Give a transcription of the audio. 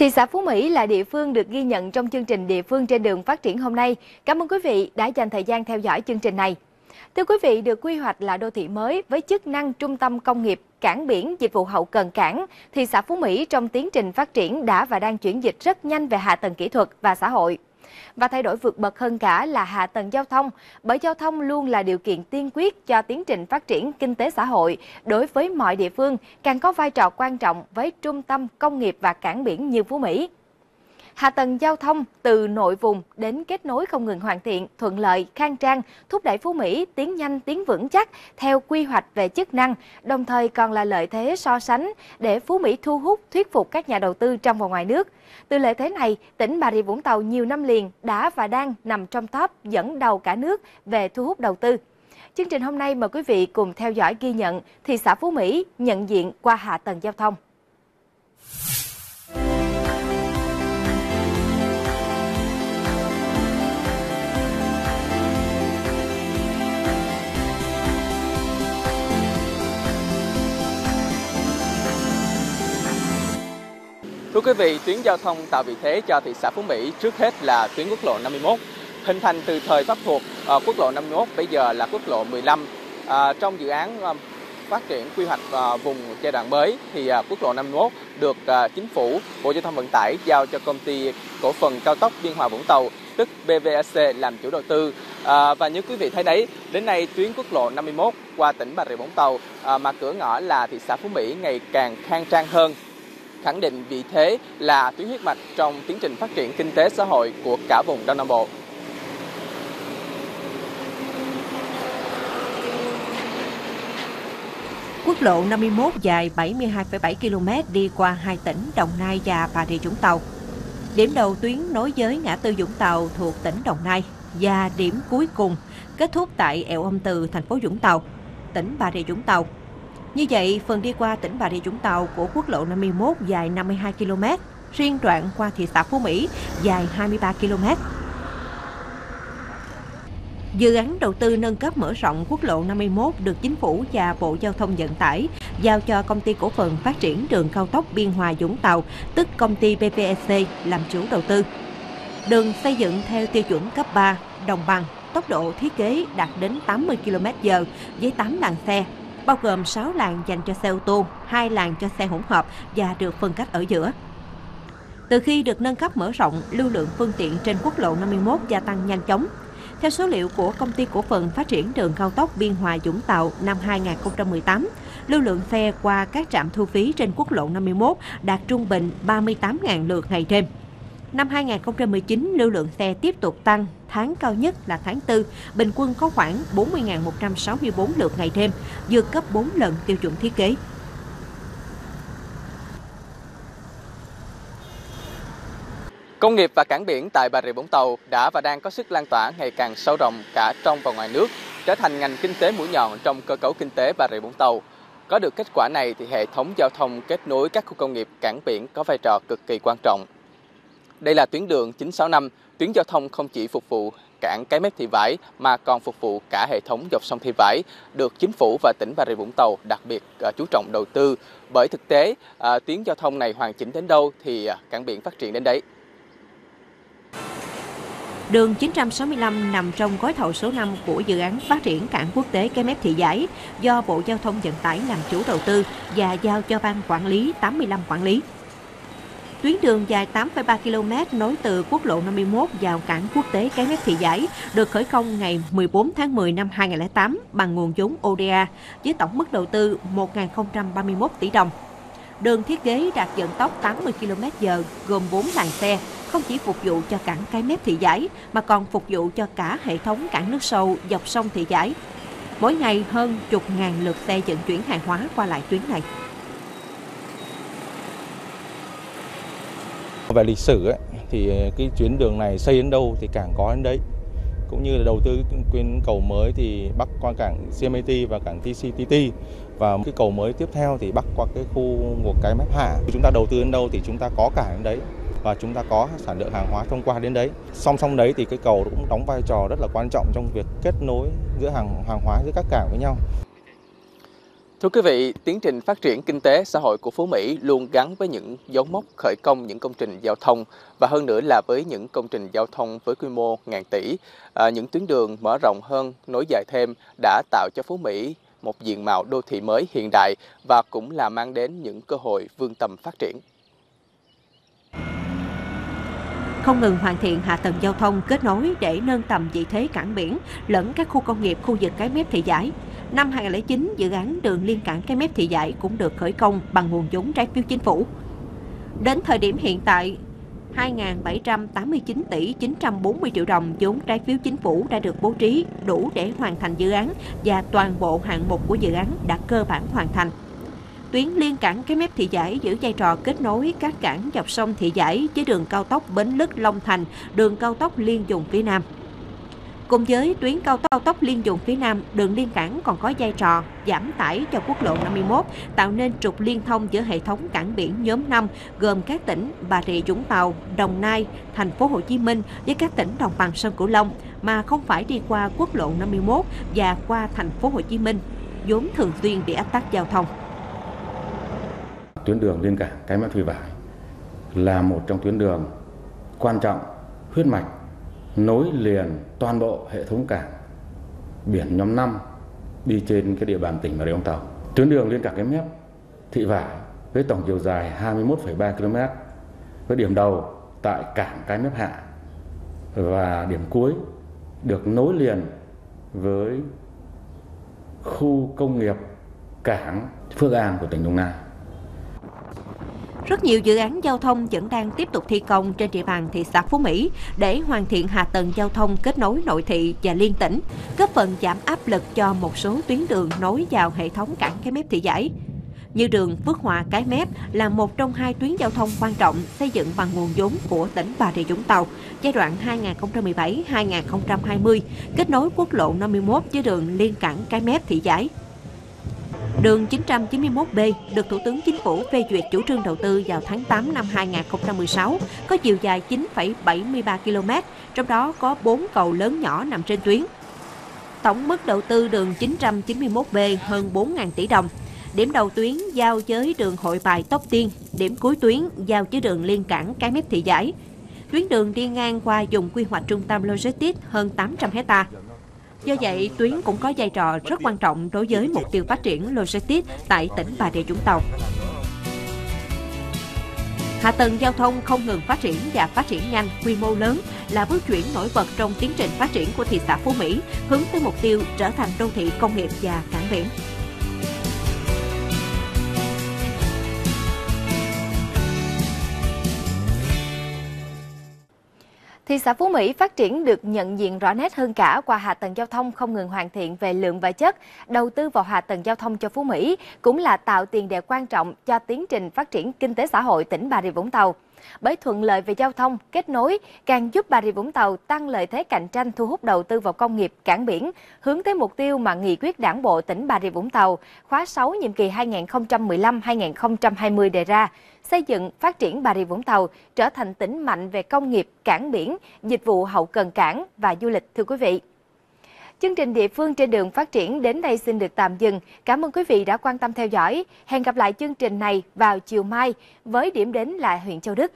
Thị xã Phú Mỹ là địa phương được ghi nhận trong chương trình Địa phương trên đường phát triển hôm nay. Cảm ơn quý vị đã dành thời gian theo dõi chương trình này. Thưa quý vị, được quy hoạch là đô thị mới với chức năng trung tâm công nghiệp, cảng biển, dịch vụ hậu cần cảng, thị xã Phú Mỹ trong tiến trình phát triển đã và đang chuyển dịch rất nhanh về hạ tầng kỹ thuật và xã hội. Và thay đổi vượt bậc hơn cả là hạ tầng giao thông, bởi giao thông luôn là điều kiện tiên quyết cho tiến trình phát triển kinh tế xã hội đối với mọi địa phương, càng có vai trò quan trọng với trung tâm công nghiệp và cảng biển như Phú Mỹ. Hạ tầng giao thông từ nội vùng đến kết nối không ngừng hoàn thiện, thuận lợi, khang trang, thúc đẩy Phú Mỹ tiến nhanh, tiến vững chắc theo quy hoạch về chức năng, đồng thời còn là lợi thế so sánh để Phú Mỹ thu hút, thuyết phục các nhà đầu tư trong và ngoài nước. Từ lợi thế này, tỉnh Bà Rịa Vũng Tàu nhiều năm liền đã và đang nằm trong top dẫn đầu cả nước về thu hút đầu tư. Chương trình hôm nay mời quý vị cùng theo dõi ghi nhận thị xã Phú Mỹ nhận diện qua hạ tầng giao thông. Thưa quý vị, tuyến giao thông tạo vị thế cho thị xã Phú Mỹ trước hết là tuyến quốc lộ 51. Hình thành từ thời Pháp thuộc, uh, quốc lộ 51 bây giờ là quốc lộ 15. À, trong dự án ờ, phát triển quy hoạch à, vùng giai đoạn mới thì à, quốc lộ 51 được à, chính phủ, Bộ Giao thông Vận tải giao cho công ty cổ phần cao tốc Biên Hòa Vũng Tàu tức BVAC làm chủ đầu tư. À, và như quý vị thấy đấy, đến nay tuyến quốc lộ 51 qua tỉnh Bà Rịa Vũng Tàu à, mà cửa ngõ là thị xã Phú Mỹ ngày càng khang trang hơn, khẳng định vị thế là tuyến huyết mạch trong tiến trình phát triển kinh tế xã hội của cả vùng Đông Nam Bộ. Quốc lộ 51 dài 72,7 km đi qua hai tỉnh Đồng Nai và Bà Rịa Vũng Tàu. Điểm đầu tuyến nối với ngã tư Vũng Tàu thuộc tỉnh Đồng Nai và điểm cuối cùng kết thúc tại eo âm từ thành phố Vũng Tàu, tỉnh Bà Rịa Vũng Tàu. Như vậy, phần đi qua tỉnh Bà Rịa Vũng Tàu của quốc lộ 51 dài 52 km, riêng đoạn qua thị xã Phú Mỹ dài 23 km. Dự án đầu tư nâng cấp mở rộng quốc lộ 51 được Chính phủ và Bộ Giao thông Vận tải giao cho công ty cổ phần phát triển đường cao tốc Biên Hòa Vũng Tàu, tức công ty ppsc làm chủ đầu tư. Đường xây dựng theo tiêu chuẩn cấp 3, đồng bằng, tốc độ thiết kế đạt đến 80 km/h với 8 làn xe, bao gồm 6 làn dành cho xe ô tô, 2 làn cho xe hỗn hợp và được phân cách ở giữa. Từ khi được nâng cấp mở rộng, lưu lượng phương tiện trên quốc lộ 51 gia tăng nhanh chóng. Theo số liệu của Công ty Cổ phần Phát triển Đường Cao tốc Biên Hòa Dũng Tàu năm 2018, lưu lượng xe qua các trạm thu phí trên quốc lộ 51 đạt trung bình 38.000 lượt ngày đêm. Năm 2019, lưu lượng xe tiếp tục tăng, tháng cao nhất là tháng 4, bình quân có khoảng 40.164 lượt ngày đêm, vượt gấp 4 lần tiêu chuẩn thiết kế. Công nghiệp và cảng biển tại Bà Rịa Vũng Tàu đã và đang có sức lan tỏa ngày càng sâu rộng cả trong và ngoài nước, trở thành ngành kinh tế mũi nhọn trong cơ cấu kinh tế Bà Rịa Vũng Tàu. Có được kết quả này thì hệ thống giao thông kết nối các khu công nghiệp cảng biển có vai trò cực kỳ quan trọng. Đây là tuyến đường 965, tuyến giao thông không chỉ phục vụ cảng Cái Mép Thị Vải mà còn phục vụ cả hệ thống dọc sông Thị Vải, được chính phủ và tỉnh Bà Rịa Vũng Tàu đặc biệt à, chú trọng đầu tư. Bởi thực tế, à, tuyến giao thông này hoàn chỉnh đến đâu thì à, cảng biển phát triển đến đấy. Đường 965 nằm trong gói thầu số 5 của dự án phát triển cảng quốc tế Cái Mép Thị Giải do Bộ Giao thông Vận tải làm chủ đầu tư và giao cho ban quản lý 85 quản lý. Tuyến đường dài 8,3 km nối từ quốc lộ 51 vào cảng quốc tế Cái Mép Thị Giải được khởi công ngày 14 tháng 10 năm 2008 bằng nguồn vốn ODA với tổng mức đầu tư 1.031 tỷ đồng. Đường thiết kế đạt vận tốc 80 km/h gồm 4 làn xe, không chỉ phục vụ cho cảng Cái Mép Thị Giải mà còn phục vụ cho cả hệ thống cảng nước sâu dọc sông Thị Giải. Mỗi ngày hơn chục ngàn lượt xe vận chuyển hàng hóa qua lại tuyến này. Về lịch sử ấy, thì ờ, cái chuyến đường này xây đến đâu thì cảng có đến đấy. Cũng như là đầu tư tuyến cầu mới thì bắc qua cảng CMT và cảng TCTT và cái cầu mới tiếp theo thì bắc qua cái khu một cái mép hạ. Chúng ta đầu tư đến đâu thì chúng ta có cảng đến đấy và chúng ta có sản lượng hàng hóa thông qua đến đấy. Song song đấy thì cái cầu cũng đóng vai trò rất là quan trọng trong việc kết nối giữa hàng hàng hóa giữa các cảng với nhau. Thưa quý vị, tiến trình phát triển kinh tế xã hội của Phú Mỹ luôn gắn với những dấu mốc khởi công những công trình giao thông và hơn nữa là với những công trình giao thông với quy mô ngàn tỷ, à, những tuyến đường mở rộng hơn, nối dài thêm đã tạo cho Phú Mỹ một diện mạo đô thị mới hiện đại và cũng là mang đến những cơ hội vươn tầm phát triển. Không ngừng hoàn thiện hạ tầng giao thông kết nối để nâng tầm vị thế cảng biển lẫn các khu công nghiệp khu vực cái mép thị giải. Năm 2009, dự án đường liên cảng cái mép thị giải cũng được khởi công bằng nguồn vốn trái phiếu chính phủ. Đến thời điểm hiện tại, 2.789 tỷ 940 triệu đồng vốn trái phiếu chính phủ đã được bố trí đủ để hoàn thành dự án và toàn bộ hạng mục của dự án đã cơ bản hoàn thành. Tuyến liên cảng cái mép thị giải giữ vai trò kết nối các cảng dọc sông thị giải với đường cao tốc Bến Lức Long Thành, đường cao tốc liên dùng phía Nam. Cùng với tuyến cao tốc liên vùng phía Nam, đường liên cảng còn có vai trò giảm tải cho quốc lộ 51, tạo nên trục liên thông giữa hệ thống cảng biển nhóm 5 gồm các tỉnh Bà Rịa Vũng Tàu, Đồng Nai, Thành phố Hồ Chí Minh với các tỉnh đồng bằng sông Cửu Long mà không phải đi qua quốc lộ 51 và qua Thành phố Hồ Chí Minh, vốn thường xuyên bị ách tắc giao thông. Tuyến đường liên cảng Cái Mép Thủy Vải là một trong tuyến đường quan trọng, huyết mạch nối liền toàn bộ hệ thống cảng biển nhóm 5 đi trên cái địa bàn tỉnh Bà Rịa Vũng Tàu. Tuyến đường liên cảng cái mép Thị Vải với tổng chiều dài 21,3 km với điểm đầu tại cảng cái mép hạ và điểm cuối được nối liền với khu công nghiệp cảng Phước An của tỉnh Đồng Nai. Rất nhiều dự án giao thông vẫn đang tiếp tục thi công trên địa bàn thị xã Phú Mỹ để hoàn thiện hạ tầng giao thông kết nối nội thị và liên tỉnh, góp phần giảm áp lực cho một số tuyến đường nối vào hệ thống cảng cái mép thị giải. Như đường Phước Hòa Cái Mép là một trong hai tuyến giao thông quan trọng xây dựng bằng nguồn vốn của tỉnh Bà Rịa Vũng Tàu giai đoạn 2017-2020, kết nối quốc lộ 51 với đường liên cảng Cái Mép Thị Giải. Đường 991B được Thủ tướng Chính phủ phê duyệt chủ trương đầu tư vào tháng 8 năm 2016, có chiều dài 9,73 km, trong đó có 4 cầu lớn nhỏ nằm trên tuyến. Tổng mức đầu tư đường 991B hơn 4.000 tỷ đồng. Điểm đầu tuyến giao với đường Hội Bài Tóc Tiên, điểm cuối tuyến giao với đường liên cảng Cái Mép Thị Giải. Tuyến đường đi ngang qua dùng quy hoạch trung tâm logistics hơn 800 hectare. Do vậy, tuyến cũng có vai trò rất quan trọng đối với mục tiêu phát triển logistics tại tỉnh Bà Rịa Vũng Tàu. Hạ tầng giao thông không ngừng phát triển và phát triển nhanh, quy mô lớn là bước chuyển nổi bật trong tiến trình phát triển của thị xã Phú Mỹ, hướng tới mục tiêu trở thành đô thị công nghiệp và cảng biển. Thị xã Phú Mỹ phát triển được nhận diện rõ nét hơn cả qua hạ tầng giao thông không ngừng hoàn thiện về lượng và chất. Đầu tư vào hạ tầng giao thông cho Phú Mỹ, cũng là tạo tiền đề quan trọng cho tiến trình phát triển kinh tế xã hội tỉnh Bà Rịa Vũng Tàu. Bởi thuận lợi về giao thông, kết nối càng giúp Bà Rịa Vũng Tàu tăng lợi thế cạnh tranh thu hút đầu tư vào công nghiệp cảng biển, hướng tới mục tiêu mà nghị quyết Đảng bộ tỉnh Bà Rịa Vũng Tàu khóa 6 nhiệm kỳ 2015-2020 đề ra xây dựng, phát triển Bà Rịa Vũng Tàu trở thành tỉnh mạnh về công nghiệp, cảng biển, dịch vụ hậu cần cảng và du lịch thưa quý vị. Chương trình địa phương trên đường phát triển đến đây xin được tạm dừng. Cảm ơn quý vị đã quan tâm theo dõi. Hẹn gặp lại chương trình này vào chiều mai với điểm đến là huyện Châu Đức.